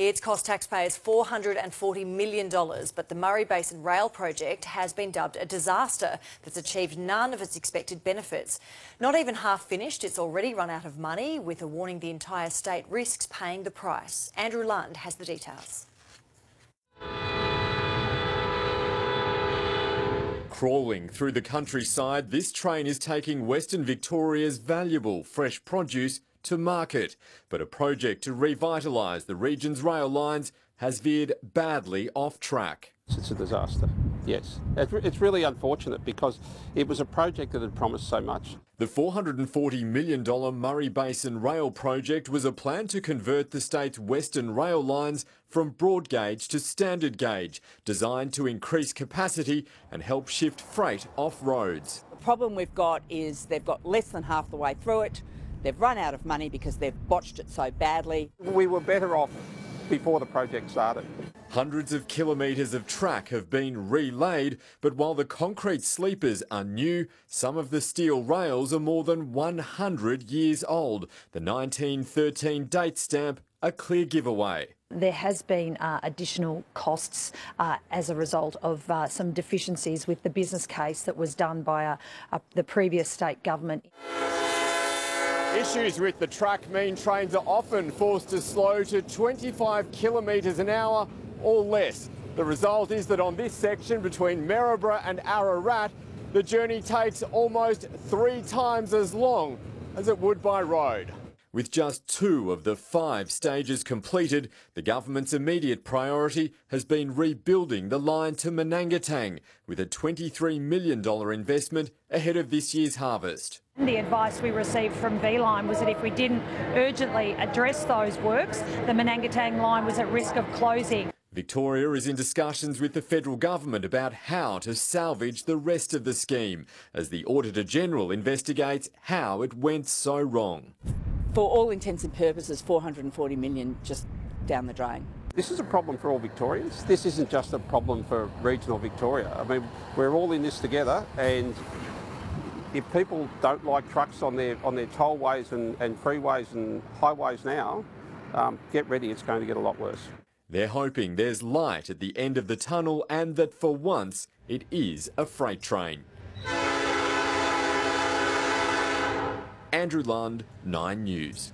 It's cost taxpayers $440 million, but the Murray Basin Rail Project has been dubbed a disaster that's achieved none of its expected benefits. Not even half finished, it's already run out of money, with a warning the entire state risks paying the price. Andrew Lund has the details. Crawling through the countryside, this train is taking Western Victoria's valuable fresh produce to market. But a project to revitalise the region's rail lines has veered badly off track. It's a disaster, yes. It's really unfortunate because it was a project that had promised so much. The $440 million Murray Basin Rail project was a plan to convert the state's western rail lines from broad gauge to standard gauge, designed to increase capacity and help shift freight off roads. The problem we've got is they've got less than half the way through it. They've run out of money because they've botched it so badly. We were better off before the project started. Hundreds of kilometres of track have been relaid, but while the concrete sleepers are new, some of the steel rails are more than 100 years old. The 1913 date stamp a clear giveaway. There has been uh, additional costs uh, as a result of uh, some deficiencies with the business case that was done by uh, uh, the previous state government. Issues with the track mean trains are often forced to slow to 25 kilometres an hour or less. The result is that on this section between Maryborough and Ararat, the journey takes almost three times as long as it would by road. With just two of the five stages completed, the government's immediate priority has been rebuilding the line to Manangatang with a $23 million investment ahead of this year's harvest. The advice we received from V/Line was that if we didn't urgently address those works, the Manangatang line was at risk of closing. Victoria is in discussions with the federal government about how to salvage the rest of the scheme as the Auditor General investigates how it went so wrong. For all intents and purposes, 440 million just down the drain. This is a problem for all Victorians. This isn't just a problem for regional Victoria. I mean, we're all in this together and if people don't like trucks on their on their tollways and, and freeways and highways now, um, get ready, it's going to get a lot worse. They're hoping there's light at the end of the tunnel and that for once it is a freight train. Andrew Lund, 9 News.